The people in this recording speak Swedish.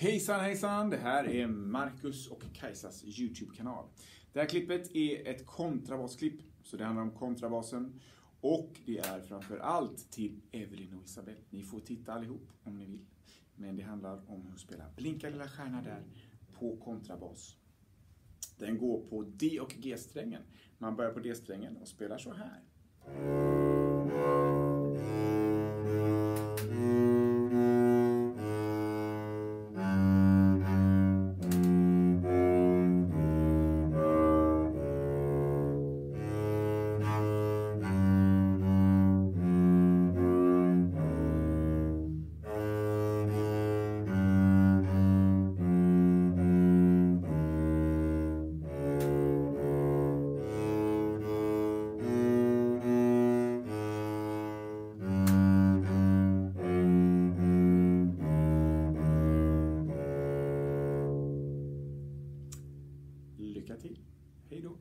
Hejsan hejsan! Det här är Marcus och Kajsas YouTube-kanal. Det här klippet är ett kontrabasklipp, så det handlar om kontrabasen. Och det är framför allt till Evelyn och Isabelle. Ni får titta allihop om ni vill. Men det handlar om att spela Blinka lilla stjärna där på kontrabas. Den går på D och G-strängen. Man börjar på D-strängen och spelar så här. Lycka till. Hej då.